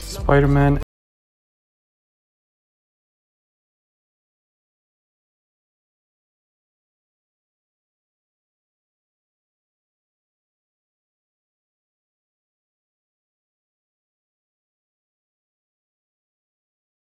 Spider-Man